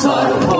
sorrowful.